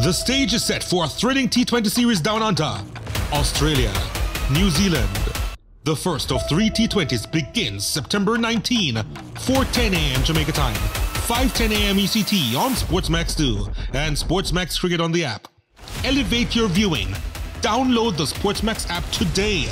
The stage is set for a thrilling T20 series down under Australia, New Zealand. The first of three T20s begins September 19, 4:10 a.m. Jamaica time, 5:10 a.m. ECT on Sportsmax 2 and Sportsmax Cricket on the app. Elevate your viewing. Download the Sportsmax app today.